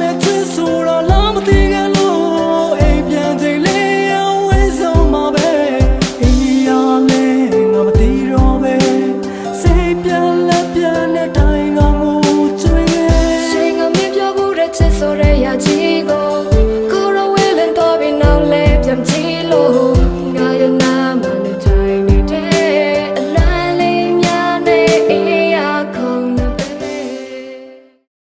မဲ့ချွေးဆိုတော့လာမသိကြလို့အိမ်ပြန်ချိန်လေးအောင်ဝေးဆုံးမှာပဲအိမ်ကြီးရလဲငါမသိတော့ပဲစိတ်ပြန်လက်ပြန်တဲ့တိုင်းကငိုချွေးရှိန်ကမပြောဘူးတဲ့ချစ်ဆိုတဲ့ရာချီကိုကိုရဝဲလန်တော့ပြီးနောက်လဲပြန်ချီ